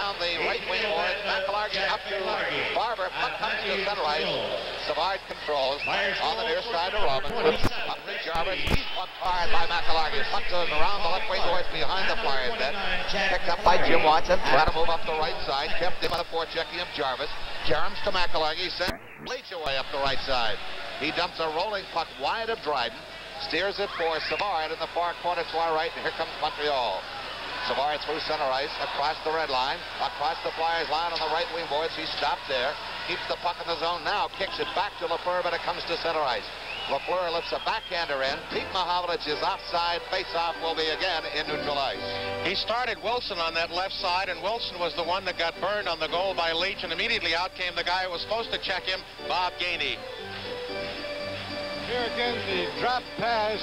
Down the right wing board, McIlhargey up to Barber, puck comes to center ice. Savard controls on the near side of Robin. To Jarvis, he's pumped hard by McIlhargey. Puck goes around the left wing boards behind the Flyers net. Picked up by Jim Watson, trying to move up the right side. Kept him on the forechecking of Jarvis. Caroms to McIlhargey, sent Leach away up the right side. He dumps a rolling puck wide of Dryden. Steers it for Savard in the far corner to our right, and here comes Montreal. Savard through center ice, across the red line, across the Flyers line on the right wing boards. He stopped there, keeps the puck in the zone now, kicks it back to Lafleur, but it comes to center ice. Lafleur lifts a backhander in. Pete Mahovlich is offside. Face-off will be again in neutral ice. He started Wilson on that left side, and Wilson was the one that got burned on the goal by Leach, and immediately out came the guy who was supposed to check him, Bob Gainey. Here again, the drop pass.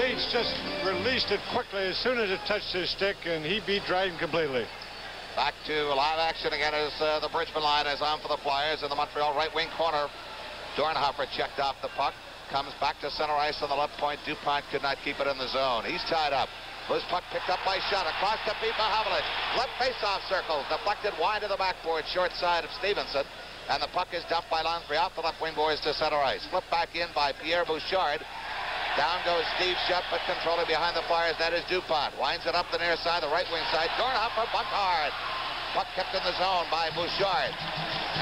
Leach just released it quickly as soon as it touched his stick, and he beat Dryden completely. Back to live action again as uh, the Bridgman line is on for the Flyers in the Montreal right wing corner. Dornhoefer checked off the puck. Comes back to center ice on the left point. DuPont could not keep it in the zone. He's tied up. Loose puck picked up by Shutt across to Pete Mahovlich. Left face-off circle. Deflected wide to the backboard. Short side of Stephenson. And the puck is dumped by Lonsberry off the left wing boards to center ice. Flipped back in by Pierre Bouchard. Down goes Steve Shutt, but controlling behind the Flyers. That is DuPont. Winds it up the near side, the right wing side. Dornhoefer bumped hard. Puck kept in the zone by Bouchard.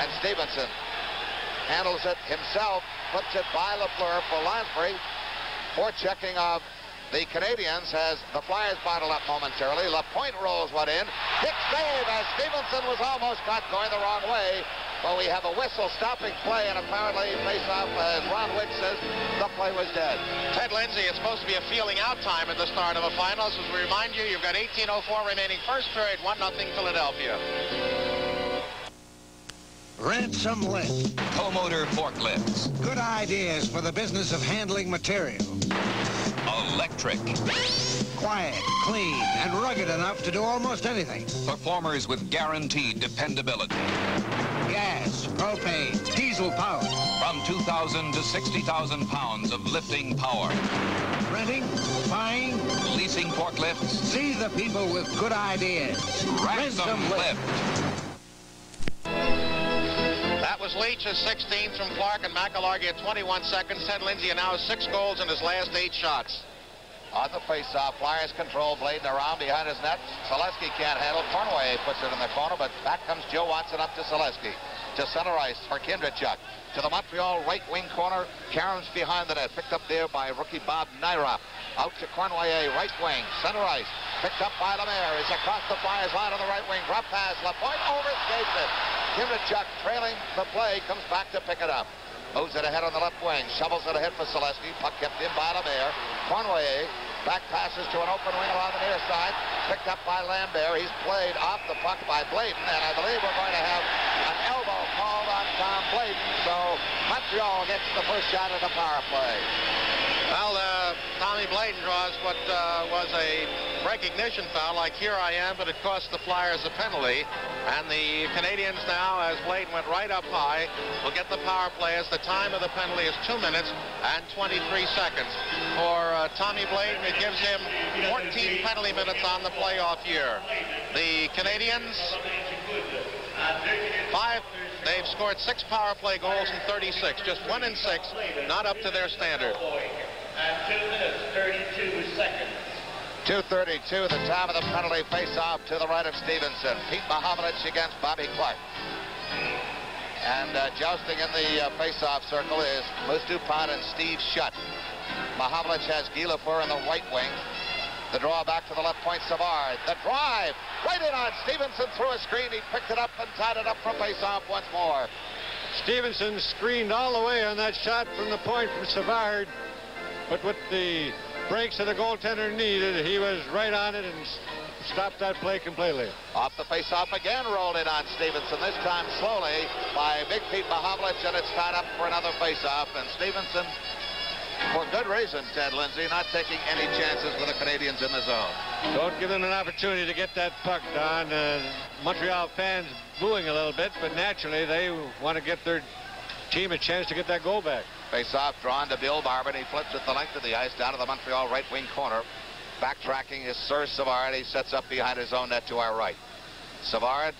And Stephenson handles it himself. puts it by Lafleur for Lonsberry. For checking of the Canadiens has the Flyers bottled up momentarily. LaPointe rolls one in. Big save as Stephenson was almost caught going the wrong way. But we have a whistle stopping play, and apparently face-off, uh, as Ron Wick says, the play was dead. Ted Lindsay, it's supposed to be a feeling out time at the start of a finals. As we remind you, you've got 18.04 remaining first period, 1-0 Philadelphia. Ransom Lift. Co-motor forklifts. Good ideas for the business of handling material. Electric. Quiet, clean, and rugged enough to do almost anything. Performers with guaranteed dependability. Gas, propane, diesel power. From 2,000 to 60,000 pounds of lifting power. Renting, buying, leasing forklifts. See the people with good ideas. Ransom, Ransom Lift. That was Leach's 16th from Clarke and McIlhargey at 21 seconds. Ted Lindsay now six goals in his last eight shots. On the face-off, Flyers control, Bladon around behind his net. Saleski can't handle. Cournoyer puts it in the corner, but back comes Joe Watson up to Saleski. To center ice for Kindrachuk. To the Montreal right wing corner. Caroms behind the net. Picked up there by rookie Bob Nyrop. Out to Cournoyer, right wing. Center ice. Picked up by Lemaire. Is across the Flyers line on the right wing. Drop pass. LaPointe overskates it. Kindrachuk trailing the play. Comes back to pick it up. Moves it ahead on the left wing. Shovels it ahead for Saleski. Puck kept in by Lemaire. Cournoyer back passes to an open wing along the near side. Picked up by Lambert. He's played off the puck by Bladon. And I believe we're going to have an elbow called on Tom Bladon. So Montreal gets the first shot of the power play. Well, uh, Tommy Bladon draws what uh, was a recognition foul, like here I am, but it cost the Flyers a penalty. And the Canadiens now, as Bladon went right up high, will get the power play as the time of the penalty is 2 minutes and 23 seconds. For uh, Tommy Bladon, it gives him 14 penalty minutes on the playoff year. The Canadiens, five They've scored six power play goals in 36, just one in six, not up to their standard. And two minutes, 32 seconds. 2.32, the time of the penalty face-off to the right of Stephenson. Pete Mahovlich against Bobby Clarke. And uh, jousting in the uh, face-off circle is Moose DuPont and Steve Shutt. Mahovlich has Guy Lafleur in the right wing. The draw back to the left point, Savard. The drive, right in on Stephenson through a screen. He picked it up and tied it up from face-off once more. Stephenson screened all the way on that shot from the point from Savard. But with the breaks that the goaltender needed, he was right on it and stopped that play completely. Off the face-off again, rolled in on Stephenson, this time slowly by Big Pete Mahovlich, and it's tied up for another face-off. And Stephenson for good reason, Ted Lindsay, not taking any chances with the Canadiens in the zone. Don't give them an opportunity to get that puck, Don. Uh, Montreal fans booing a little bit, but naturally they want to get their team a chance to get that goal back. Face-off drawn to Bill Barber, he flips it the length of the ice down to the Montreal right wing corner. Backtracking is Serge Savard. He sets up behind his own net to our right. Savard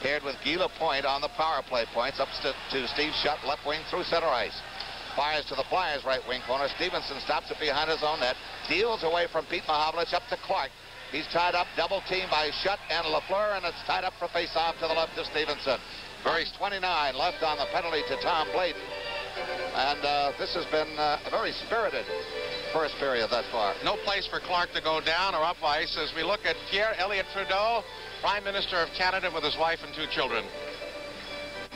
paired with Guy Point on the power play points. Up to, to Steve Shutt, left wing through center ice. Fires to the Flyers right wing corner. Stephenson stops it behind his own net. Deals away from Pete Mahovlich up to Clarke. He's tied up, double team by Shutt and Lafleur, and it's tied up for face-off to the left of Stephenson. Verse 29 left on the penalty to Tom Bladon. And uh, this has been uh, a very spirited first period thus far. No place for Clarke to go down or up ice as we look at Pierre Elliott Trudeau, Prime Minister of Canada with his wife and two children.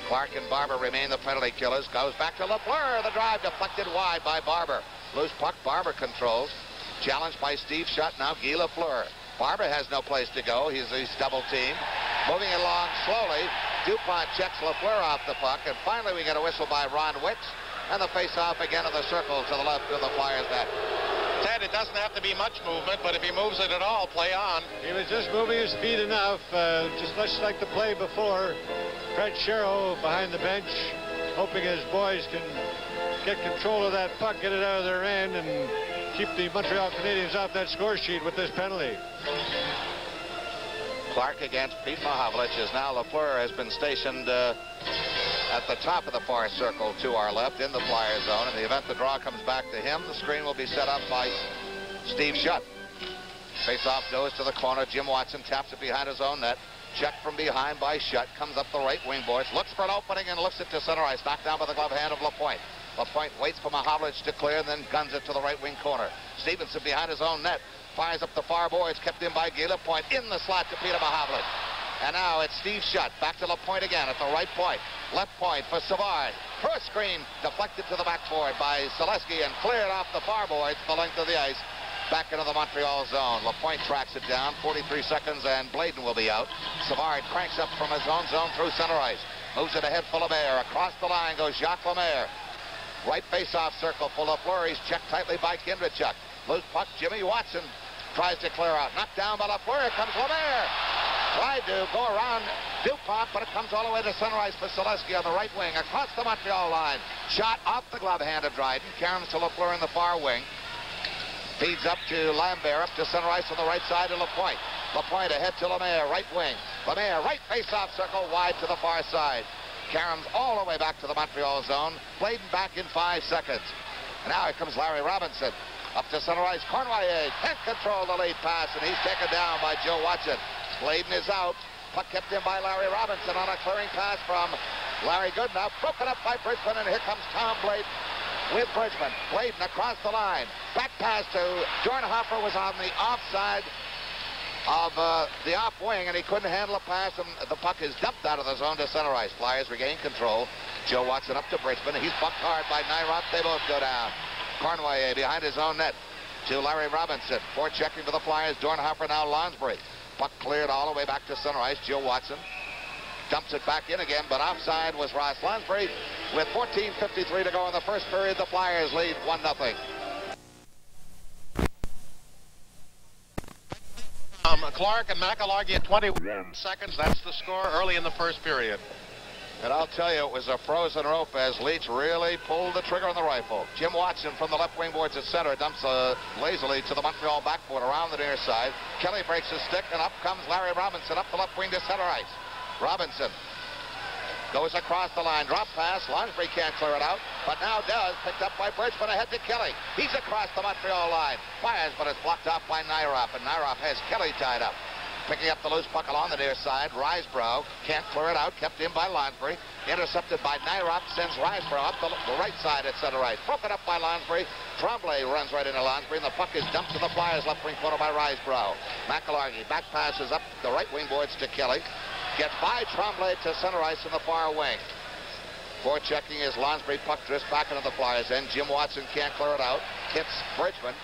Clarke and Barber remain the penalty killers. Goes back to Lafleur. The drive deflected wide by Barber. Loose puck, Barber controls. Challenged by Steve Shutt, now Guy Lafleur. Barber has no place to go. He's, he's double team. Moving along slowly. DuPont checks Lafleur off the puck. And finally we get a whistle by Ron Wicks. And the face-off again in the circle to the left of the Flyers net. Ted, it doesn't have to be much movement, but if he moves it at all, play on. He was just moving his feet enough, uh, just much like the play before. Fred Shero behind the bench, hoping his boys can get control of that puck, get it out of their end, and keep the Montreal Canadiens off that score sheet with this penalty. Clarke against Pete Mahovlich as now Lafleur has been stationed uh, at the top of the far circle to our left in the flyer zone. In the event the draw comes back to him, the screen will be set up by Steve Shutt. Face-off goes to the corner. Jim Watson taps it behind his own net. Check from behind by Shutt. Comes up the right wing boards. Looks for an opening and lifts it to center ice. Knocked down by the glove hand of Lapointe. Lapointe waits for Mahovlich to clear and then guns it to the right wing corner. Stephenson behind his own net. Fires up the far boards. Kept in by Guy Point, In the slot to Peter Mahovlich. And now it's Steve Shutt. Back to Lapointe again at the right point. Left point for Savard. First screen deflected to the backboard by Saleski and cleared off the far boards the length of the ice. Back into the Montreal zone. Lapointe tracks it down. 43 seconds and Bladon will be out. Savard cranks up from his own zone through center ice. Moves it ahead for Lemaire. Across the line goes Jacques Lemaire. Right face-off circle full of flurries. Checked tightly by Kindrachuk. Loose puck. Jimmy Watson tries to clear out. Knocked down by Lafleur. Comes Lemaire. Tried to go around DuPont, but it comes all the way to Sunrise for Saleski on the right wing. Across the Montreal line. Shot off the glove hand of Dryden. Caroms to Lafleur in the far wing. Feeds up to Lambert, up to ice on the right side to Lapointe. Lapointe ahead to Lemaire, right wing. Lemaire, right face-off circle, wide to the far side. Caroms all the way back to the Montreal zone. Bladon back in five seconds. And now here comes Larry Robinson. Up to center ice. Cournoyer can't control the late pass, and he's taken down by Joe Watson. Bladon is out. Puck kept in by Larry Robinson on a clearing pass from Larry Goodenough. Broken up by Bridgman, and here comes Tom Bladon with Bridgman. Bladon across the line. Back pass to Dornhoefer was on the offside of uh, the off wing, and he couldn't handle a pass, and the puck is dumped out of the zone to center ice. Flyers regain control. Joe Watson up to Bridgman. He's bucked hard by Nyrop. They both go down. Cournoyer behind his own net to Larry Robinson. Four checking for the Flyers. Dornhoefer now Lonsberry. Puck cleared all the way back to center ice. Joe Watson dumps it back in again, but offside was Ross Lonsberry. With 14.53 to go in the first period, the Flyers lead 1-0. Um, Clarke and McIlhargey at 21 seconds. That's the score early in the first period. And I'll tell you, it was a frozen rope as Leach really pulled the trigger on the rifle. Jim Watson from the left wing boards at center dumps uh, lazily to the Montreal backboard around the near side. Kelly breaks his stick, and up comes Larry Robinson up the left wing to center ice. Robinson goes across the line. Drop pass. Lonsberry can't clear it out, but now does. Picked up by Bridgman ahead to Kelly. He's across the Montreal line. Fires, but it's blocked off by Nyrop, and Nyrop has Kelly tied up. Picking up the loose puck along the near side. Risebrough can't clear it out. Kept in by Lonsberry. Intercepted by Nyrop. Sends Risebrough up the, the right side at center ice. Broken up by Lonsberry. Tremblay runs right into Lonsberry. And the puck is dumped to the Flyers left wing corner by Risebrough. McIlhargey back passes up the right wing boards to Kelly. Gets by Tremblay to center ice in the far wing. For checking is Lonsberry. Puck drifts back into the Flyers end. Jim Watson can't clear it out. Hits Bridgman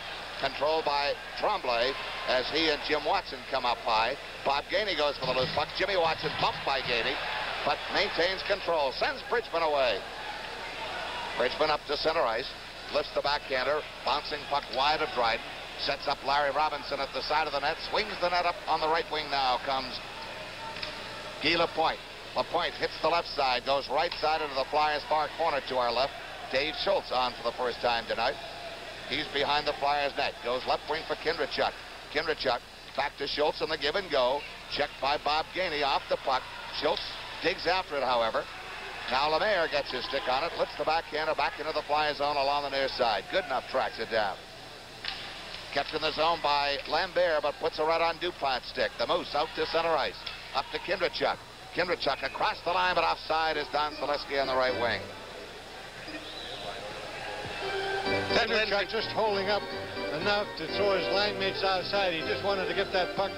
controlled by Tremblay as he and Jim Watson come up high. Bob Gainey goes for the loose puck. Jimmy Watson bumped by Gainey, but maintains control. Sends Bridgman away. Bridgman up to center ice. Lifts the backhander. Bouncing puck wide of Dryden. Sets up Larry Robinson at the side of the net. Swings the net up on the right wing now. Comes Guy Lapointe. Lapointe hits the left side. Goes right side into the Flyers far corner to our left. Dave Schultz on for the first time tonight. He's behind the Flyers net. Goes left wing for Kindrachuk. Kindrachuk back to Schultz in the give and go. Checked by Bob Gainey off the puck. Schultz digs after it, however. Now Lemaire gets his stick on it, lifts the backhander back into the fly zone along the near side. Goodenough tracks it down. Kept in the zone by Lambert, but puts it right on DuPont's stick. The Moose out to center ice. Up to Kindrachuk. Kindrachuk across the line, but offside is Don Saleski on the right wing. Kindrachuk just holding up enough to throw his line mates outside. He just wanted to get that puck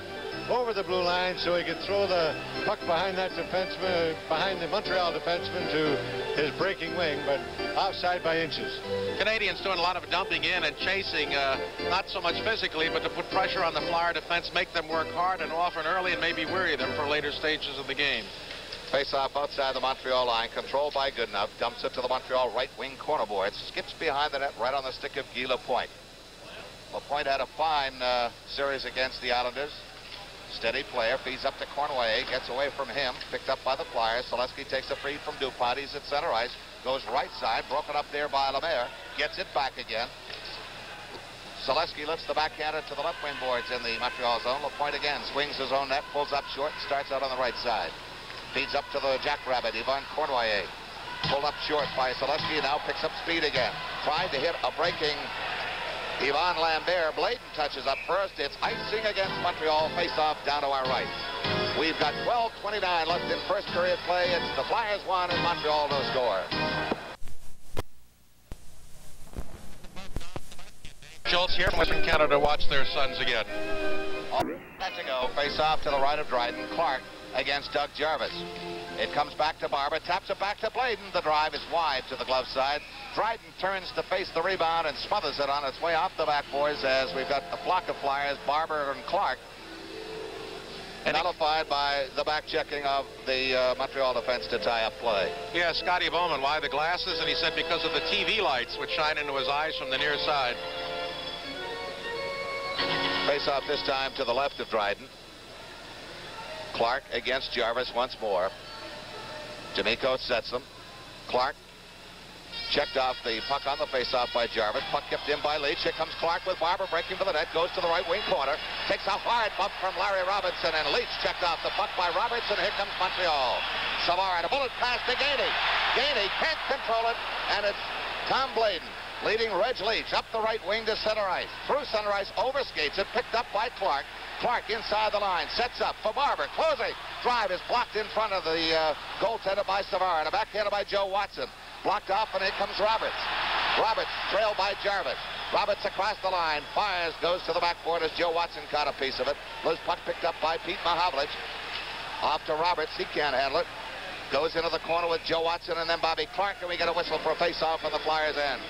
over the blue line so he could throw the puck behind that defenseman, behind the Montreal defenseman to his breaking wing, but offside by inches. Canadiens doing a lot of dumping in and chasing, uh, not so much physically, but to put pressure on the Flyer defense, make them work hard and often early and maybe weary them for later stages of the game. Face off outside the Montreal line, controlled by Goodenough, dumps it to the Montreal right wing corner board, skips behind the net right on the stick of Guy Lapointe. Lapointe had a fine uh, series against the Islanders. Steady player, feeds up to Cournoyer, gets away from him, picked up by the Flyers. Saleski takes a free from DuPont. He's at center ice, goes right side, broken up there by Lemaire, gets it back again. Saleski lifts the backhander to the left wing boards in the Montreal zone. Lapointe again swings his own net, pulls up short, starts out on the right side. Feeds up to the jackrabbit, Yvon Cournoyer. Pulled up short by Saleski, now picks up speed again. Tried to hit a breaking Yvon Lambert. Bladon touches up first. It's icing against Montreal. Face-off down to our right. We've got 12.29 left in first period play. It's the Flyers one and Montreal no score. Schultz here from Western Canada to watch their sons again. Let to go. Face off to the right of Dryden. Clarke against Doug Jarvis. It comes back to Barber, taps it back to Bladon. The drive is wide to the glove side. Dryden turns to face the rebound and smothers it on its way off the backboards as we've got a flock of flyers, Barber and Clarke. And nullified by the back checking of the uh, Montreal defense to tie up play. Yeah, Scotty Bowman, why the glasses? And he said because of the TV lights which shine into his eyes from the near side. Face off this time to the left of Dryden. Clarke against Jarvis once more. D'Amico sets them. Clarke checked off the puck on the faceoff by Jarvis. Puck kept in by Leach. Here comes Clarke with Barber breaking for the net. Goes to the right wing corner. Takes a hard bump from Larry Robinson. And Leach checked off the puck by Robinson. Here comes Montreal. Savard, a bullet pass to Gainey. Gainey can't control it. And it's Tom Bladon leading Reg Leach up the right wing to center ice. Through center ice, overskates it. Picked up by Clarke. Clarke inside the line, sets up for Barber, closing. Drive is blocked in front of the uh, goaltender by Savard. A backhander by Joe Watson. Blocked off, and here comes Roberts. Roberts trailed by Jarvis. Roberts across the line, fires, goes to the backboard as Joe Watson caught a piece of it. Loose puck picked up by Pete Mahovlich. Off to Roberts, he can't handle it. Goes into the corner with Joe Watson and then Bobby Clarke, and we get a whistle for a face-off on the Flyers' end.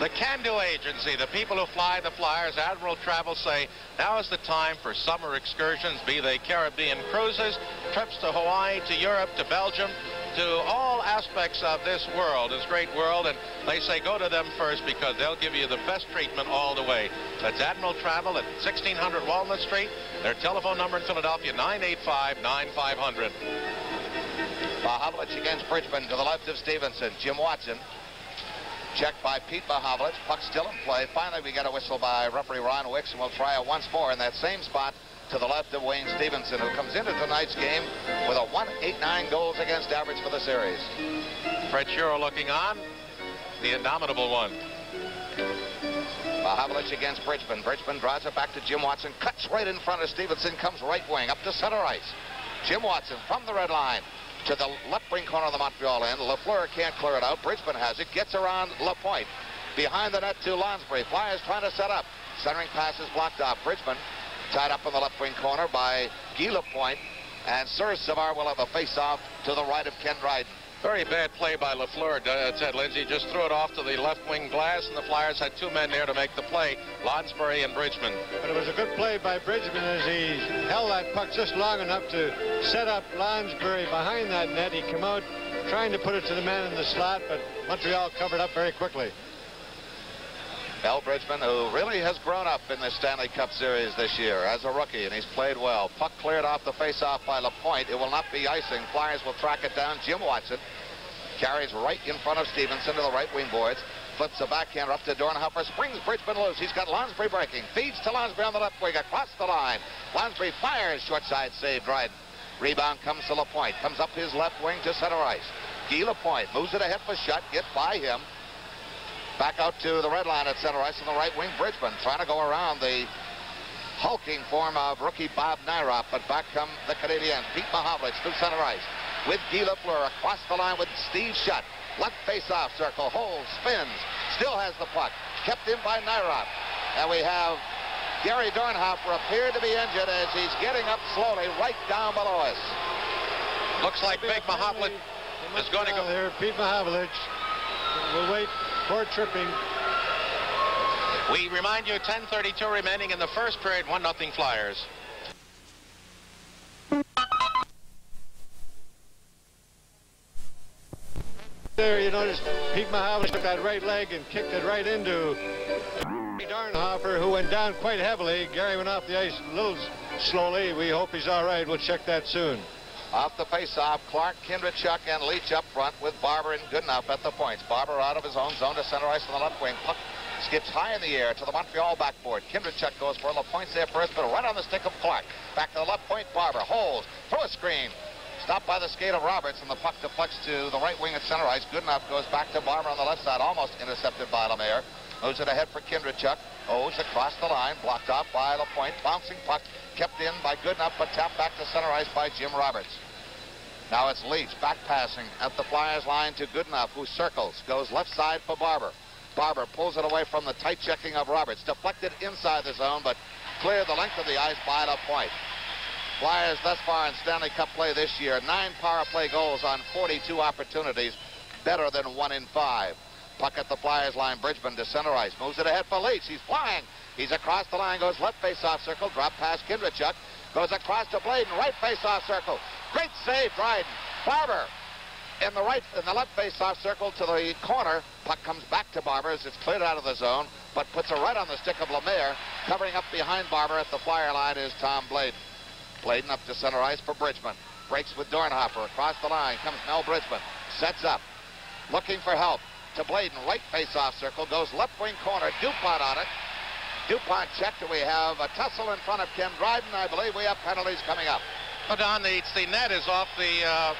The Can-Do Agency, the people who fly the Flyers, Admiral Travel say, now is the time for summer excursions, be they Caribbean cruises, trips to Hawaii, to Europe, to Belgium, to all aspects of this world, this great world, and they say go to them first because they'll give you the best treatment all the way. That's Admiral Travel at 1600 Walnut Street. Their telephone number in Philadelphia, 985-9500. Mahovlich against Bridgman to the left of Stephenson. Jim Watson checked by Pete Mahovlich. Puck still in play. Finally, we get a whistle by referee Ron Wicks, and we'll try it once more in that same spot to the left of Wayne Stephenson, who comes into tonight's game with a 189 goals against average for the series. Fred Shero looking on, the indomitable one. Mahovlich against Bridgman. Bridgman draws it back to Jim Watson, cuts right in front of Stephenson, comes right wing up to center ice. Jim Watson from the red line to the left wing corner of the Montreal end. Lafleur can't clear it out. Bridgman has it, gets around Lapointe. Behind the net to Lonsberry. Flyers trying to set up. Centering pass is blocked off. Bridgman tied up in the left wing corner by Lapointe. And Serge Savard will have a face-off to the right of Ken Dryden. Very bad play by Lafleur, uh, Ted Lindsay. Just threw it off to the left wing glass, and the Flyers had two men there to make the play, Lonsberry and Bridgman. But it was a good play by Bridgman as he held that puck just long enough to set up Lonsberry behind that net. He came out trying to put it to the man in the slot, but Montreal covered up very quickly. Al Bridgman, who really has grown up in the Stanley Cup Series this year as a rookie, and he's played well. Puck cleared off the face-off by Lapointe. It will not be icing. Flyers will track it down. Jim Watson carries right in front of Stephenson to the right wing boards. Flips a backhand up to Dornhofer. Springs Bridgman loose. He's got Lonsberry breaking. Feeds to Lonsberry on the left wing. Across the line. Lonsberry fires. Short side save. Dryden. Rebound comes to LaPointe. Comes up his left wing to center ice. Guy LaPointe moves it ahead for Shutt. Get by him. Back out to the red line at center ice on the right wing. Bridgman trying to go around the hulking form of rookie Bob Nyrop, but back come the Canadiens. Pete Mahovlich through center ice with Guy Lafleur across the line with Steve Shutt. Left face-off circle, holds, spins, still has the puck. Kept in by Nyrop. And we have Gary Dornhoefer appeared to be injured as he's getting up slowly right down below us. Looks like Pete Mahovlich is going to go. There, Pete Mahovlich will wait for tripping. We remind you, 10:32 remaining in the first period, one nothing Flyers. There, you notice Pete Mahovlich took that right leg and kicked it right into Dornhoefer, who went down quite heavily. Gary went off the ice a little slowly. We hope he's all right. We'll check that soon. Off the face-off, Clarke, Kindrachuk, and Leach up front with Barber and Goodenough at the points. Barber out of his own zone to center ice on the left wing. Puck skips high in the air to the Montreal backboard. Kindrachuk goes for LaPointe's there first, but right on the stick of Clark. Back to the left point, Barber holds, throw a screen. Stopped by the skate of Roberts, and the puck deflects to the right wing at center ice. Goodenough goes back to Barber on the left side, almost intercepted by Lemaire. Moves it ahead for Kindrachuk. O's across the line, blocked off by LaPointe. Bouncing puck, kept in by Goodenough, but tapped back to center ice by Jim Roberts. Now it's Leach back passing at the Flyers line to Goodenough, who circles, goes left side for Barber. Barber pulls it away from the tight checking of Roberts. Deflected inside the zone, but clear the length of the ice by LaPointe. Flyers thus far in Stanley Cup play this year, nine power play goals on 42 opportunities, better than one in five. Puck at the Flyers line, Bridgman to center ice, moves it ahead for Leach. He's flying. He's across the line, goes left face-off circle, drop past Kindrachuk, goes across to Bladon, right face-off circle. Great save, Dryden. Barber in the right, in the left face-off circle to the corner. Puck comes back to Barber as it's cleared out of the zone, but puts it right on the stick of Lemaire. Covering up behind Barber at the flyer line is Tom Bladon. Bladon up to center ice for Bridgman. Breaks with Dornhoefer. Across the line comes Mel Bridgman. Sets up. Looking for help. To Bladon. Right face-off circle. Goes left wing corner. DuPont on it. DuPont checked. We have a tussle in front of Ken Dryden. I believe we have penalties coming up. But Don, the, the net is off the uh,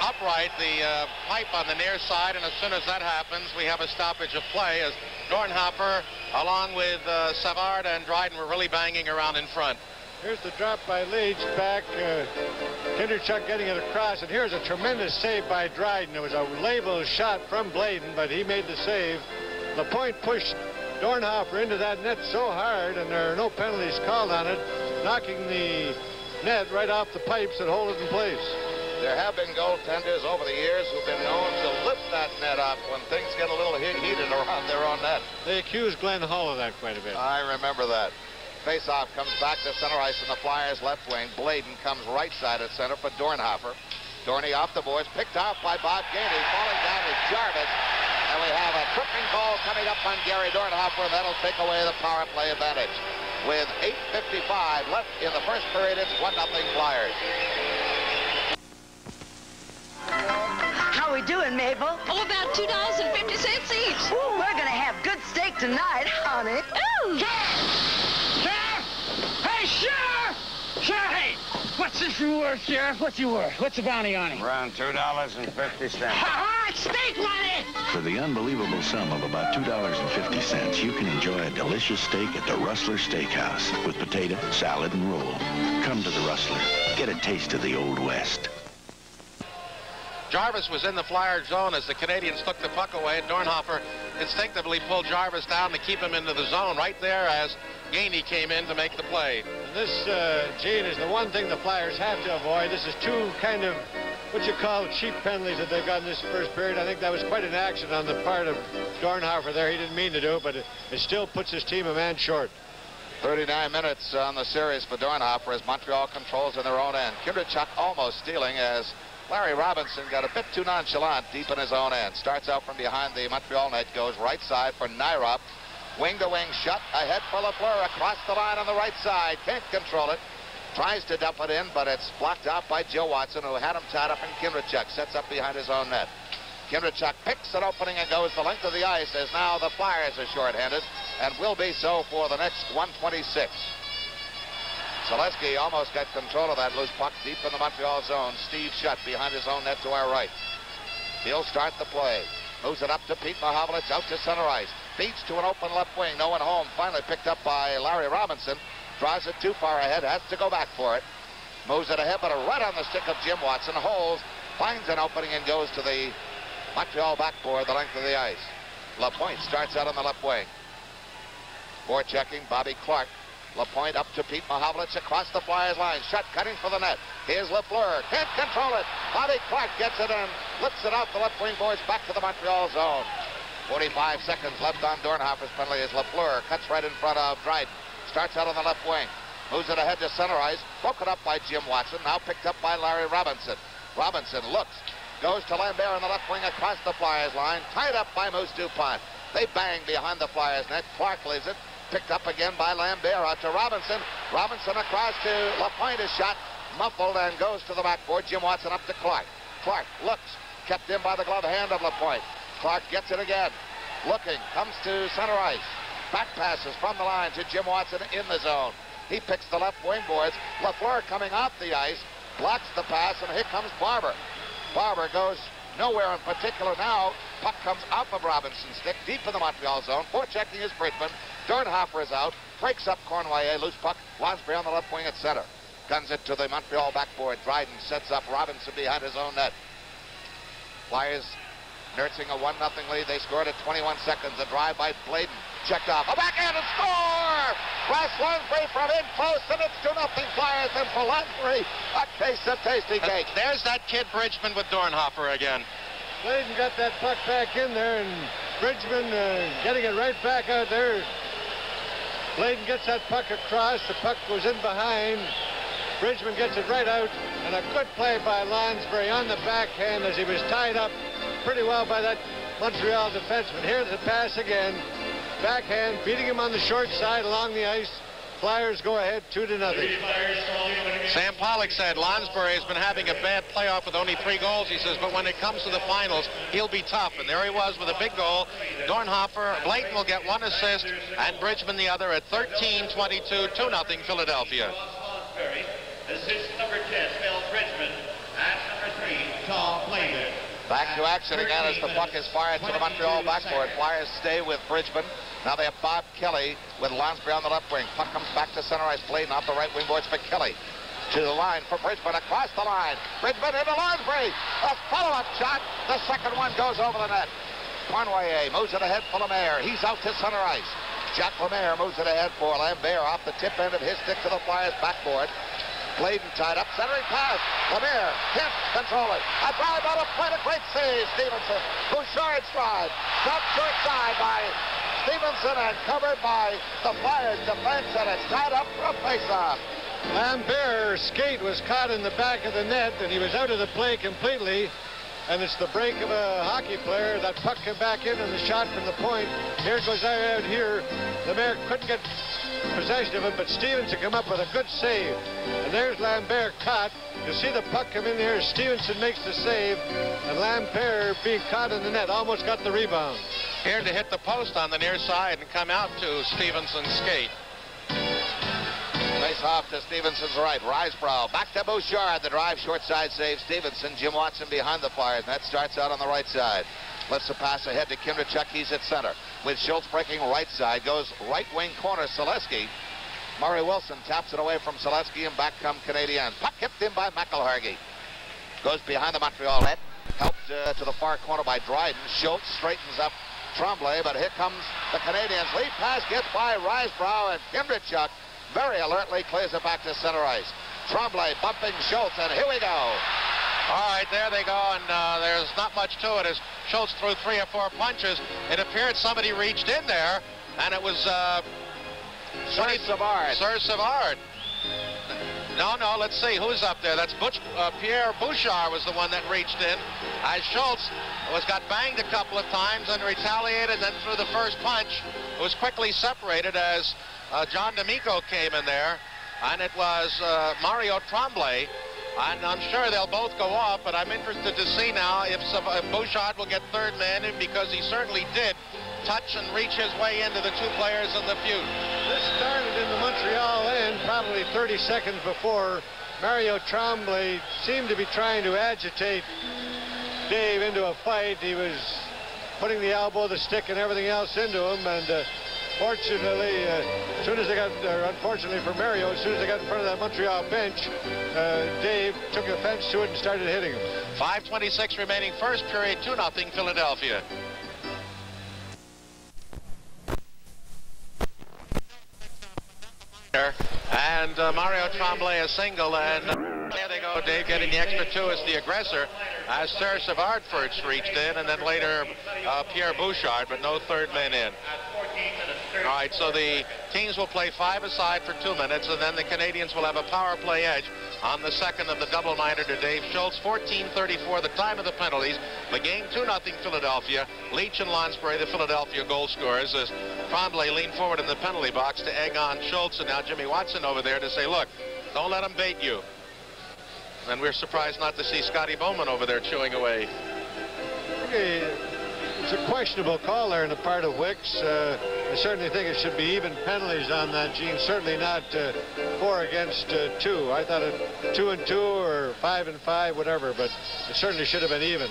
upright, the uh, pipe on the near side, and as soon as that happens, we have a stoppage of play as Dornhoefer, along with uh, Savard and Dryden, were really banging around in front. Here's the drop by Leach back. Uh, Kindrachuk getting it across. And here's a tremendous save by Dryden. It was a label shot from Bladon, but he made the save. LaPointe pushed Dornhoefer into that net so hard, and there are no penalties called on it, knocking the net right off the pipes that hold it in place. There have been goaltenders over the years who've been known to lift that net up when things get a little heated around their own net. They accused Glenn Hall of that quite a bit. I remember that. Faceoff comes back to center ice in the Flyers left wing. Bladon comes right side at center for Dornhoefer. Dorney off the boards, picked off by Bob Gainey. Falling down is Jarvis. And we have a tripping call coming up on Gary Dornhoefer, and that'll take away the power play advantage. With 8.55 left in the first period, it's 1-0 Flyers. How are we doing, Mabel? Oh, about two dollars and fifty cents each. Ooh, we're gonna have good steak tonight, honey. Ooh. Hey, Sheriff! Sheriff, hey! What's this you worth, Sheriff? What's you worth? What's the bounty on him? Around two dollars and fifty cents. All right, steak money! For the unbelievable sum of about $2.50, you can enjoy a delicious steak at the Rustler Steakhouse with potato, salad, and roll. Come to the Rustler. Get a taste of the Old West. Jarvis was in the flyer zone as the Canadiens took the puck away, and Dornhoefer instinctively pulled Jarvis down to keep him into the zone right there as Gainey came in to make the play. This, uh, Gene, is the one thing the Flyers have to avoid. This is two kind of what you call cheap penalties that they've got in this first period. I think that was quite an action on the part of Dornhoefer there. He didn't mean to do it, but it, it still puts his team a man short. 39 minutes on the series for Dornhoefer as Montreal controls in their own end. Kindrachuk almost stealing as Larry Robinson got a bit too nonchalant deep in his own end. Starts out from behind the Montreal net, goes right side for Nyrop. Wing to wing shut ahead for Lafleur across the line on the right side. Can't control it. Tries to dump it in, but it's blocked out by Joe Watson, who had him tied up and Kindrachuk. Sets up behind his own net. Kindrachuk picks an opening and goes the length of the ice as now the Flyers are shorthanded and will be so for the next 126. Saleski almost got control of that loose puck deep in the Montreal zone. Steve Shutt behind his own net to our right. He'll start the play. Moves it up to Pete Mahovlich out to center ice. Beats to an open left wing. No one home. Finally picked up by Larry Robinson. Draws it too far ahead. Has to go back for it. Moves it ahead, but a right on the stick of Jim Watson. Holds. Finds an opening and goes to the Montreal backboard the length of the ice. LaPointe starts out on the left wing. For checking, Bobby Clarke. LaPointe up to Pete Mahovlich across the Flyers line. Shot cutting for the net. Here's Lafleur. Can't control it. Bobby Clarke gets it and Lifts it out the left wing boards back to the Montreal zone. 45 seconds left on Dornhoefer's penalty as Lafleur cuts right in front of Dryden. Starts out on the left wing. Moves it ahead to center ice. Broken up by Jim Watson. Now picked up by Larry Robinson. Robinson looks. Goes to Lambert on the left wing across the Flyers line. Tied up by Moose DuPont. They bang behind the Flyers net. Clarke leaves it. Picked up again by Lambert out to Robinson. Robinson across to LaPointe. Is shot muffled and goes to the backboard. Jim Watson up to Clarke. Clarke looks. Kept in by the glove hand of LaPointe. Clarke gets it again. Looking. Comes to center ice. Back passes from the line to Jim Watson in the zone. He picks the left wing boards. Lafleur coming off the ice. Blocks the pass, and here comes Barber. Barber goes nowhere in particular now. Puck comes off of Robinson's stick, deep in the Montreal zone. Forechecking is Bridgman. Dornhoefer is out. Breaks up Cournoyer. Loose puck. Lonsberry on the left wing at center. Guns it to the Montreal backboard. Dryden sets up Robinson behind his own net. Flyers nursing a 1-0 lead. They scored at 21 seconds. A drive by Bladon. Checked off. A backhand and score! Russ Lonsberry from in close, and it's 2 nothing Flyers. And for Lonsberry, a case of Tastykake. There's that kid Bridgman with Dornhoefer again. Bladon got that puck back in there, and Bridgman uh, getting it right back out there. Bladon gets that puck across. The puck goes in behind. Bridgman gets it right out, and a good play by Lonsberry on the backhand as he was tied up pretty well by that Montreal defenseman. Here's the pass again. Backhand, beating him on the short side along the ice. Flyers go ahead two to nothing. Sam Pollock said Lonsberry has been having a bad playoff with only three goals. He says, but when it comes to the finals, he'll be tough. And there he was with a big goal. Dornhoefer, Bladon will get one assist, and Bridgman the other at 13-22, 2-0 Philadelphia. Assist number 10, Mel Bridgman. And number 3, Tom Bladon. Back to action again as the puck is fired to the Montreal backboard. Flyers stay with Bridgman. Now they have Bob Kelly with Lonsberry on the left wing. Puck comes back to center ice. Bladon off the right wing boards for Kelly. To the line for Bridgman across the line. Bridgman into Lonsberry. A follow-up shot. The second one goes over the net. Cournoyer moves it ahead for Lemaire. He's out to center ice. Jack Lemaire moves it ahead for Lambert off the tip end of his stick to the Flyers backboard. Bladon tied up, centering pass. Lemaire can't control it. A drive out of play, a great save. Stephenson. Bouchard's drive. Dropped short side by Stephenson and covered by the Flyers defense, and it's tied up for a faceoff. Lambert's skate was caught in the back of the net, and he was out of the play completely. And it's the break of a hockey player. That puck came back in, and the shot from the point. Here goes out here. Lemaire couldn't get possession of it, but Stephenson come up with a good save. And there's Lambert caught. You see the puck come in here. Stephenson makes the save, and Lambert being caught in the net almost got the rebound. Here to hit the post on the near side and come out to Stephenson's skate. Face off to Stephenson's right. Risebrough back to Bouchard. The drive short side save Stephenson. Jim Watson behind the Flyers. And that starts out on the right side. Lifts the pass ahead to Kindrachuk. He's at center. With Schultz breaking right side. Goes right wing corner. Saleski. Murray Wilson taps it away from Saleski and back come Canadiens. Puck kept in by McIlhargey. Goes behind the Montreal net. Helped uh, to the far corner by Dryden. Schultz straightens up Tremblay, but here comes the Canadiens. Lead pass gets by Risebrough and Kindrachuk very alertly clears it back to center ice. Tremblay bumping Schultz, and here we go. All right, there they go, and uh, there's not much to it as Schultz threw three or four punches. It appeared somebody reached in there, and it was uh, Serge Savard. Serge Savard. No, no, let's see. Who's up there? That's Butch, uh, Pierre Bouchard was the one that reached in. As Schultz was got banged a couple of times and retaliated, then threw the first punch. It was quickly separated as uh, John D'Amico came in there, and it was uh, Mario Tremblay And I'm sure they'll both go off, but I'm interested to see now if, if Bouchard will get third man in because he certainly did touch and reach his way into the two players in the feud. This started in the Montreal end probably 30 seconds before Mario Tremblay seemed to be trying to agitate Dave into a fight. He was putting the elbow, the stick, and everything else into him, and uh, Fortunately, uh, as soon as they got, uh, unfortunately for Mario, as soon as they got in front of that Montreal bench, uh, Dave took offense to it and started hitting him. 5.26 remaining first period, 2 nothing Philadelphia. And uh, Mario Tremblay a single, and there they go. Dave getting the extra two as the aggressor, as Serge Savard first reached in, and then later uh, Pierre Bouchard, but no third man in. All right, so the teams will play five aside for two minutes, and then the Canadiens will have a power play edge on the second of the double-minor to Dave Schultz. 14:34, the time of the penalties. The game 2-0 Philadelphia. Leach and Lonsberry, the Philadelphia goal scorers, as Tremblay leaned forward in the penalty box to egg on Schultz, and now Jimmy Watson over there to say, look, don't let him bait you. And we're surprised not to see Scotty Bowman over there chewing away. Okay, it's a questionable call there in the part of Wicks. Uh, I certainly think it should be even penalties on that, Gene. Certainly not uh, four against uh, two. I thought it two and two or five and five, whatever, but it certainly should have been even.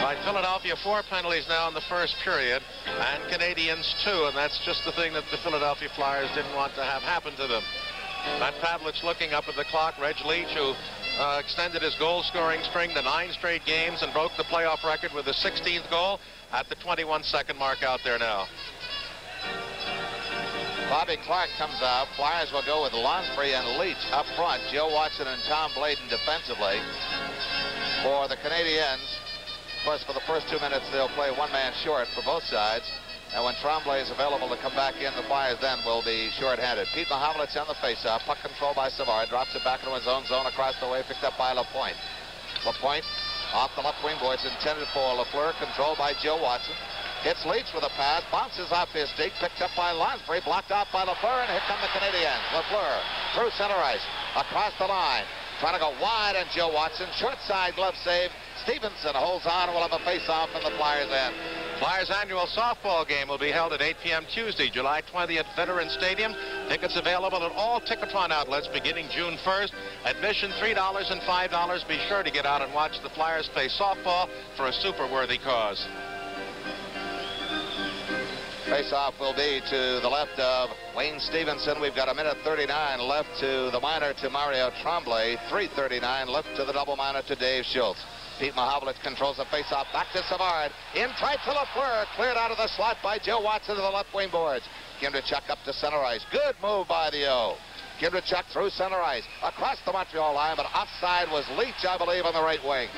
Right, Philadelphia four penalties now in the first period, and Canadiens two, and that's just the thing that the Philadelphia Flyers didn't want to have happen to them. Matt Pavelich looking up at the clock. Reg Leach, who uh, extended his goal-scoring string to nine straight games and broke the playoff record with his 16th goal at the 21-second mark out there now. Bobby Clarke comes out. Flyers will go with Lonsberry and Leach up front. Joe Watson and Tom Bladon defensively. For the Canadiens, of course, for the first two minutes, they'll play one man short for both sides. And when Tremblay is available to come back in, the Flyers then will be short-handed. Pete Mahovlich on the faceoff. Puck control by Savard. Drops it back into his own zone across the way. Picked up by LaPointe. LaPointe off the left wing boards intended for Lafleur. Controlled by Joe Watson. Hits Leach with a pass. Bounces off his stick. Picked up by Lonsberry. Blocked off by Lafleur. And here come the Canadiens. Lafleur through center ice. Across the line. Trying to go wide and Joe Watson. Short side glove save. Stephenson holds on. We'll have a face-off in the Flyers end. Flyers annual softball game will be held at 8 p.m. Tuesday, July 20th at Veterans Stadium. Tickets available at all Ticketron outlets beginning June 1st. Admission $3 and $5. Be sure to get out and watch the Flyers play softball for a super worthy cause. Face-off will be to the left of Wayne Stephenson. We've got a minute 39 left to the minor to Mario Tremblay. 3.39 left to the double minor to Dave Schultz. Pete Mahovlich controls the faceoff back to Savard. In tight to Lafleur. Cleared out of the slot by Joe Watson to the left wing boards. Kindrachuk up to center ice. Good move by the O. Kindrachuk through center ice. Across the Montreal line, but offside was Leach, I believe, on the right wing.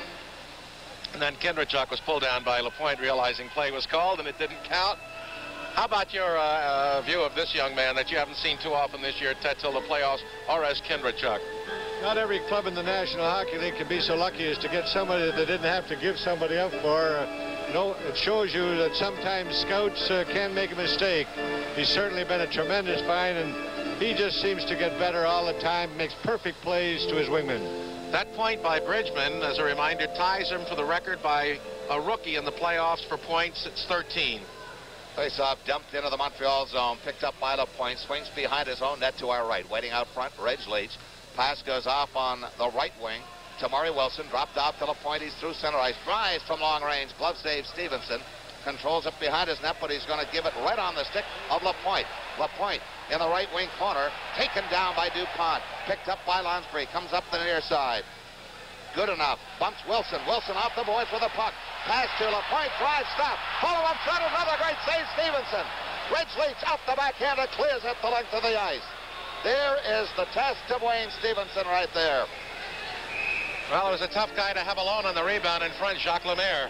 And then Kindrachuk was pulled down by LaPointe, realizing play was called and it didn't count. How about your uh, uh, view of this young man that you haven't seen too often this year, Ted, the playoffs, Orest Kindrachuk? Not every club in the National Hockey League can be so lucky as to get somebody that they didn't have to give somebody up for. No, it shows you that sometimes scouts uh, can make a mistake. He's certainly been a tremendous find, and he just seems to get better all the time, makes perfect plays to his wingmen. That point by Bridgman, as a reminder, ties him for the record by a rookie in the playoffs for points. It's 13. Face-off dumped into the Montreal zone, picked up by LaPointe, swings behind his own net to our right. Waiting out front, Reg Leach. Pass goes off on the right wing Tamari Wilson. Dropped off to LaPointe. He's through center ice. Drives from long range. Glove save Stephenson. Controls it behind his net, but he's going to give it right on the stick of LaPointe. LaPointe in the right wing corner. Taken down by DuPont. Picked up by Lonsberry. Comes up the near side. Goodenough. Bumps Wilson. Wilson off the boards with a puck. Pass to LaPointe. Drive stop. Follow up front. Another great save. Stephenson. Reg Leach out the backhand. backhander. Clears it the length of the ice. There is the test of Wayne Stephenson right there. Well, it was a tough guy to have alone on the rebound in front, Jacques Lemaire.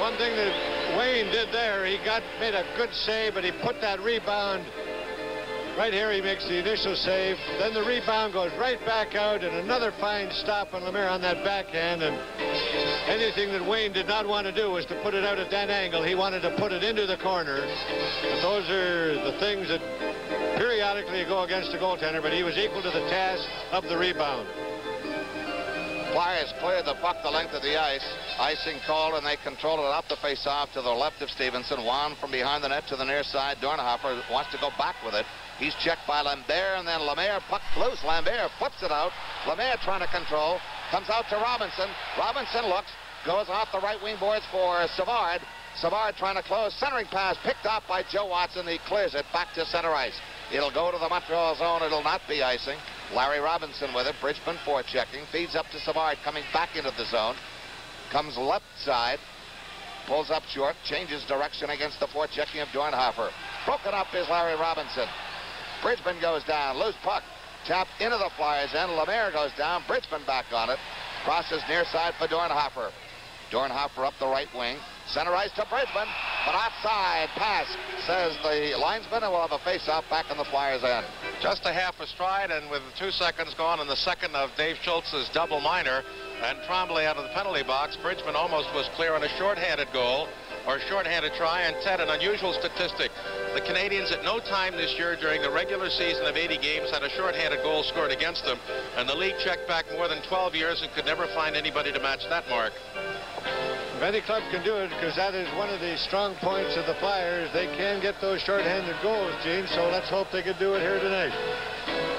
One thing that Wayne did there, he got made a good save, but he put that rebound right here. He makes the initial save. Then the rebound goes right back out, and another fine stop on Lemaire on that backhand. And anything that Wayne did not want to do was to put it out at that angle. He wanted to put it into the corner. And those are the things that periodically go against the goaltender, but he was equal to the task of the rebound. Flyers cleared the puck the length of the ice. Icing called, and they control it out the face-off to the left of Stephenson. Juan from behind the net to the near side. Dornhoefer wants to go back with it. He's checked by Lambert, and then Lemaire puck loose. Lambert flips it out. Lemaire trying to control. Comes out to Robinson. Robinson looks, goes off the right wing boards for Savard. Savard trying to close. Centering pass picked up by Joe Watson. He clears it back to center ice. It'll go to the Montreal zone. It'll not be icing. Larry Robinson with it. Bridgman checking. Feeds up to Savard coming back into the zone. Comes left side. Pulls up short. Changes direction against the checking of Dornhoefer. Broken up is Larry Robinson. Bridgman goes down. Loose puck. Tapped into the Flyers end. Lemaire goes down. Bridgman back on it. Crosses near side for Dornhoefer. Dornhoefer up the right wing. Center ice to Bridgman, but outside pass, says the linesman, and we'll have a face-off back in the Flyers' end. Just a half a stride, and with two seconds gone in the second of Dave Schultz's double minor, and Tremblay out of the penalty box, Bridgman almost was clear on a shorthanded goal, or shorthanded try, and Ted, an unusual statistic. The Canadiens at no time this year during the regular season of 80 games had a shorthanded goal scored against them, and the league checked back more than 12 years and could never find anybody to match that mark. If any club can do it, because that is one of the strong points of the Flyers, they can get those shorthanded goals, Gene, so let's hope they can do it here tonight.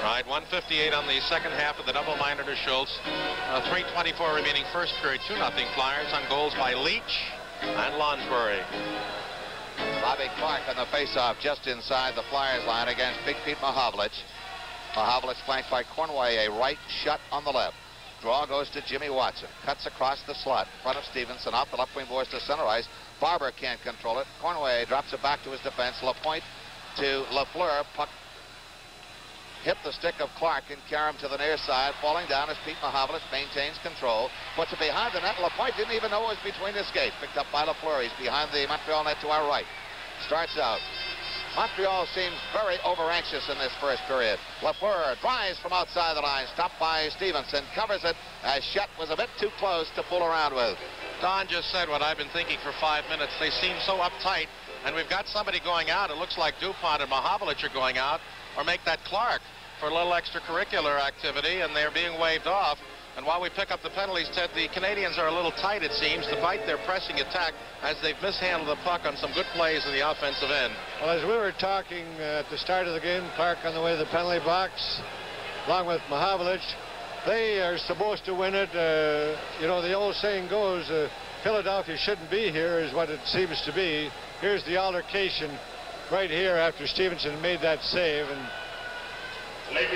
All right, 158 on the second half of the double minor to Schultz. Uh, 324 remaining first period, 2-0 Flyers on goals by Leach and Lonsberry. Bobby Clarke on the faceoff just inside the Flyers line against Big Pete Mahovlich. Mahovlich flanked by Cournoyer, a right Shutt on the left. Draw goes to Jimmy Watson. Cuts across the slot in front of Stephenson. Off the left wing boards to center ice. Barber can't control it. Cournoyer drops it back to his defense. Lapointe to Lafleur. Puck hit the stick of Clarke and carry him to the near side. Falling down as Pete Mahovlich maintains control. Puts it behind the net. Lapointe didn't even know it was between his skates. Picked up by Lafleur. He's behind the Montreal net to our right. Starts out. Montreal seems very over-anxious in this first period. Lafleur drives from outside the line, stopped by Stephenson, covers it as Shutt was a bit too close to pull around with. Don just said what I've been thinking for five minutes. They seem so uptight, and we've got somebody going out. It looks like Dupont and Mahovlich are going out, or make that Clarke for a little extracurricular activity, and they're being waved off. And while we pick up the penalties, Ted, the Canadiens are a little tight, it seems, to fight their pressing attack as they've mishandled the puck on some good plays in the offensive end. Well, as we were talking uh, at the start of the game, Clarke on the way to the penalty box, along with Mahovlich, they are supposed to win it. Uh, you know, the old saying goes, uh, Philadelphia shouldn't be here, is what it seems to be. Here's the altercation right here after Stephenson made that save. And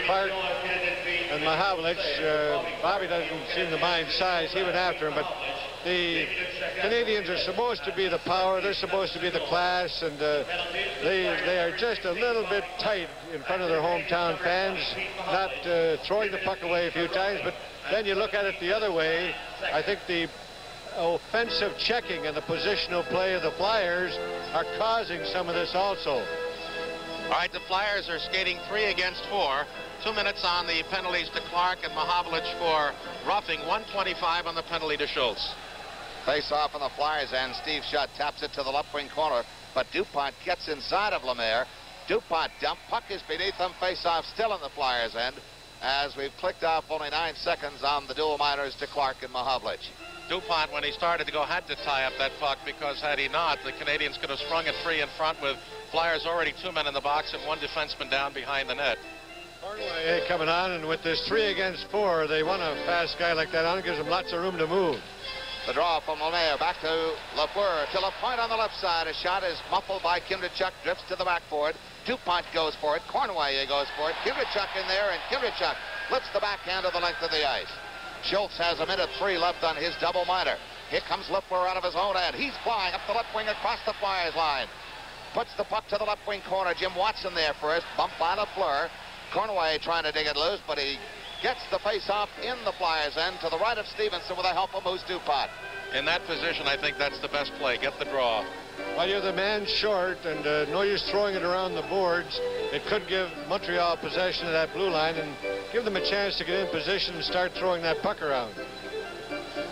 Clarke and Mahovlich, uh, Bobby doesn't seem to mind size. He went after him, but the Canadiens are supposed to be the power. They're supposed to be the class, and uh, they they are just a little bit tight in front of their hometown fans, not uh, throwing the puck away a few times. But then you look at it the other way. I think the offensive checking and the positional play of the Flyers are causing some of this also. All right, the Flyers are skating three against four. Two minutes on the penalties to Clarke and Mahovlich for roughing. 125 on the penalty to Schultz. Face off on the Flyers end. Steve Shutt taps it to the left wing corner, but Dupont gets inside of Lemaire. Dupont dump. Puck is beneath them. Face off still in the Flyers end as we've clicked off only nine seconds on the dual minors to Clarke and Mahovlich. Dupont, when he started to go, had to tie up that puck because had he not, the Canadiens could have sprung it free in front with Flyers already two men in the box and one defenseman down behind the net. Cournoyer coming on, and with this three against four, they want a fast guy like that on. It gives them lots of room to move. The draw from Lemaire back to Lafleur to Lapointe on the left side. A shot is muffled by Kindrachuk, drifts to the backboard. Dupont goes for it. Cournoyer goes for it. Kindrachuk in there, and Kindrachuk lifts the backhand of the length of the ice. Schultz has a minute three left on his double minor. Here comes Lafleur out of his own end. He's flying up the left wing across the Flyers line. Puts the puck to the left wing corner. Jim Watson there first. Bump by Lafleur. Cournoyer trying to dig it loose, but he gets the face-off in the Flyers' end to the right of Stephenson with the help of Moose Dupont. In that position, I think that's the best play. Get the draw. Well, you're the man short, and uh, no use throwing it around the boards. It could give Montreal possession of that blue line and give them a chance to get in position and start throwing that puck around.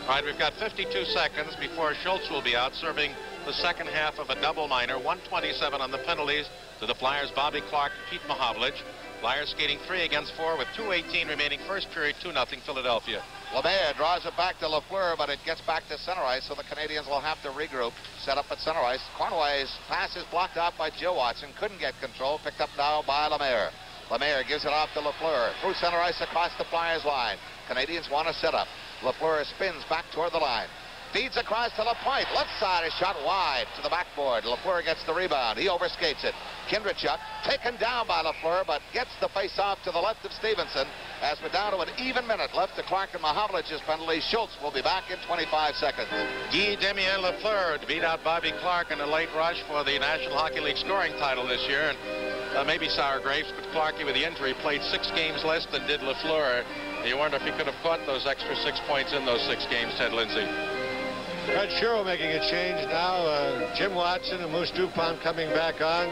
All right, we've got 52 seconds before Schultz will be out serving the second half of a double minor. 127 on the penalties to the Flyers, Bobby Clarke, Pete Mahovlich. Flyers skating three against four with 2.18 remaining first period, 2 0 Philadelphia. Lemaire draws it back to Lafleur, but it gets back to center ice, so the Canadiens will have to regroup. Set up at center ice. Cournoyer's pass is blocked out by Joe Watson. Couldn't get control. Picked up now by Lemaire. Lemaire gives it off to Lafleur. Through center ice across the Flyers line. Canadiens want to set up. Lafleur spins back toward the line. Feeds across to Lapointe. Left side is shot wide to the backboard. Lafleur gets the rebound. He overskates it. Kindrachuk taken down by Lafleur, but gets the face-off to the left of Stephenson. As we're down to an even minute left to Clarke and Mahovlich's penalty. Schultz will be back in 25 seconds. Guy Damien Lafleur beat out Bobby Clarke in a late rush for the National Hockey League scoring title this year. And uh, maybe sour grapes, but Clarke with the injury played six games less than did Lafleur. You wonder if he could have caught those extra six points in those six games, Ted Lindsay. Fred Shero making a change now. Uh, Jim Watson and Moose Dupont coming back on.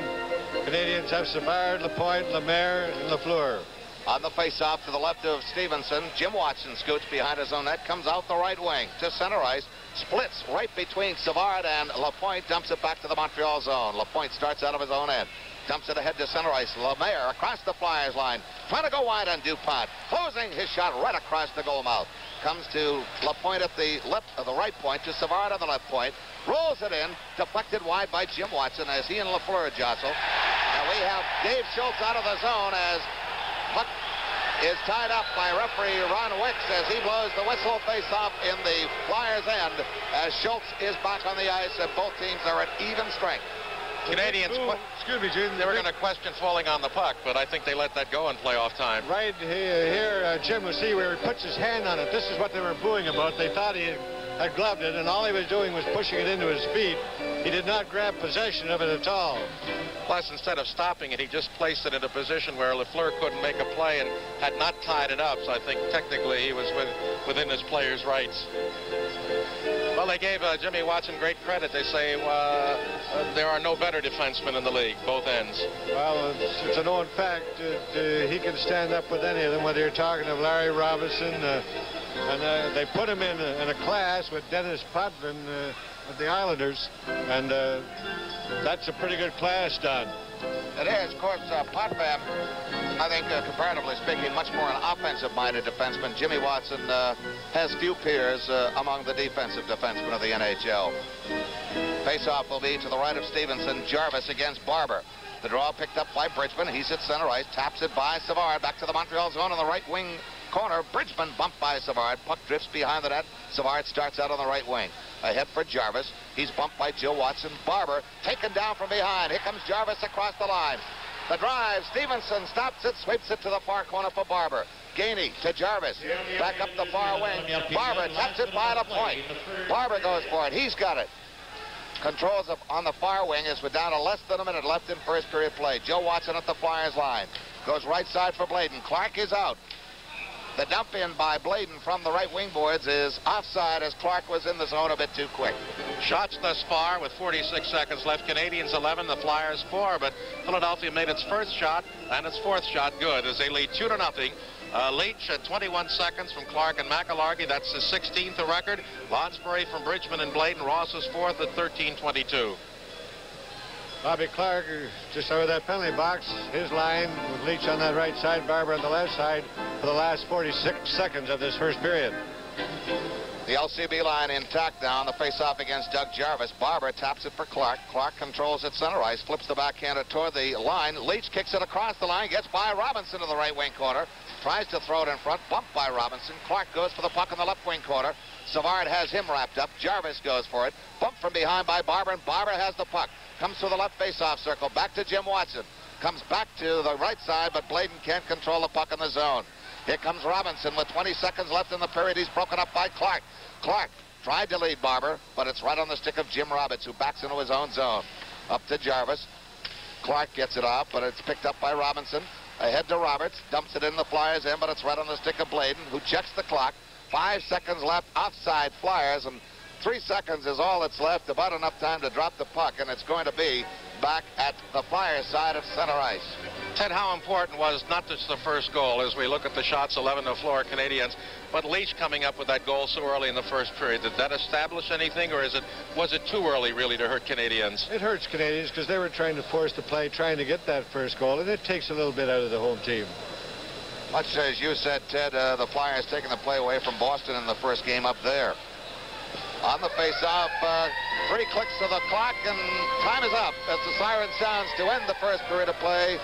Canadiens have Savard, Lapointe, Lemaire, and Lafleur. On the face-off to the left of Stephenson, Jim Watson scoots behind his own net, comes out the right wing to center ice, splits right between Savard and Lapointe, dumps it back to the Montreal zone. Lapointe starts out of his own end. Dumps it ahead to center ice. Lemaire across the Flyers line. Trying to go wide on Dupont. Closing his shot right across the goal mouth. Comes to Lapointe at the left, of the right point, to Savard on the left point. Rolls it in. Deflected wide by Jim Watson as he and Lafleur jostle. And we have Dave Schultz out of the zone as puck is tied up by referee Ron Wicks as he blows the whistle face-off in the Flyers' end as Schultz is back on the ice and both teams are at even strength. Canadiens, excuse me, Jim. They were going to question falling on the puck, but I think they let that go in playoff time. Right here, here uh, Jim will see where he puts his hand on it. This is what they were booing about. They thought he had gloved it, and all he was doing was pushing it into his feet. He did not grab possession of it at all. Plus, instead of stopping it, he just placed it in a position where Lafleur couldn't make a play and had not tied it up. So I think technically he was with, within his player's rights. Well, they gave uh, Jimmy Watson great credit. They say uh, uh, there are no better defensemen in the league, both ends. Well, it's, it's a known fact that uh, he can stand up with any of them, whether you're talking of Larry Robinson, uh, and they put him in a, in a class with Denis Potvin of the Islanders, and that's a pretty good class done. It is. Of course, uh, Potvin, I think, uh, comparatively speaking, much more an offensive-minded defenseman. Jimmy Watson uh, has few peers uh, among the defensive defensemen of the NHL. Face-off will be to the right of Stephenson. Jarvis against Barber. The draw picked up by Bridgman. He's at center ice. Taps it by Savard. Back to the Montreal zone on the right wing corner. Bridgman bumped by Savard. Puck drifts behind the net. Savard starts out on the right wing. Ahead for Jarvis. He's bumped by Joe Watson. Barber taken down from behind. Here comes Jarvis across the line. The drive. Stephenson stops it, sweeps it to the far corner for Barber. Gainey to Jarvis. Back up the far wing. Barber taps it by the point. Barber goes for it. He's got it. Controls on the far wing as we're down to less than a minute left in first period play. Joe Watson at the Flyers line. Goes right side for Bladon. Clarke is out. The dump in by Bladon from the right wing boards is offside as Clarke was in the zone a bit too quick. Shots thus far with 46 seconds left. Canadiens 11, the Flyers 4, but Philadelphia made its first shot and its fourth shot good as they lead 2 to nothing. Uh, Leach at 21 seconds from Clarke and McIlhargey. That's his 16th record. Lonsberry from Bridgman and Bladon. Ross is fourth at 13.22. Bobby Clarke just over that penalty box. His line with Leach on that right side, Barber on the left side for the last 46 seconds of this first period. The LCB line intact now on the face-off against Doug Jarvis. Barber taps it for Clarke. Clarke controls it center ice, flips the backhander toward the line. Leach kicks it across the line, gets by Robinson to the right wing corner. Tries to throw it in front, bumped by Robinson. Clarke goes for the puck in the left wing corner. Savard has him wrapped up. Jarvis goes for it. Bumped from behind by Barber, and Barber has the puck. Comes to the left face-off circle. Back to Jim Watson. Comes back to the right side, but Bladon can't control the puck in the zone. Here comes Robinson with 20 seconds left in the period. He's broken up by Clarke. Clarke tried to lead Barber, but it's right on the stick of Jim Roberts, who backs into his own zone. Up to Jarvis. Clarke gets it off, but it's picked up by Robinson. Ahead to Roberts. Dumps it in the Flyers' end, but it's right on the stick of Bladon, who checks the clock. Five seconds left. Offside Flyers, and Three seconds is all that's left, about enough time to drop the puck, and it's going to be back at the Flyers side of center ice. Ted, how important was not just the first goal as we look at the shots 11 to floor Canadiens, but Leach coming up with that goal so early in the first period? Did that establish anything, or is it was it too early really to hurt Canadiens? It hurts Canadiens because they were trying to force the play, trying to get that first goal, and it takes a little bit out of the home team. Much as you said, Ted, uh, the Flyers taking the play away from Boston in the first game up there. On the face-off, uh, three clicks of the clock, and time is up as the siren sounds to end the first period of play.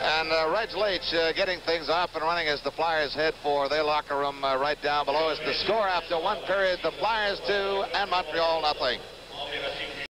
And uh, Reg Leach uh, getting things off and running as the Flyers head for their locker room uh, right down below us. The score after one period, the Flyers two and Montreal nothing.